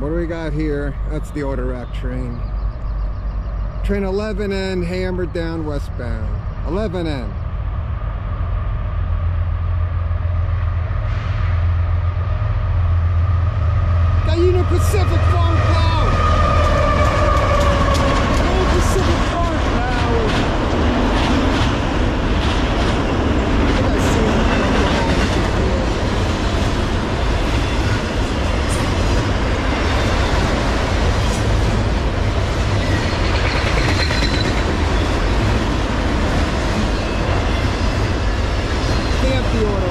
we got here? That's the auto rack train. Train 11N hammered down westbound. 11N. Got Union Pacific the order.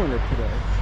selling it today.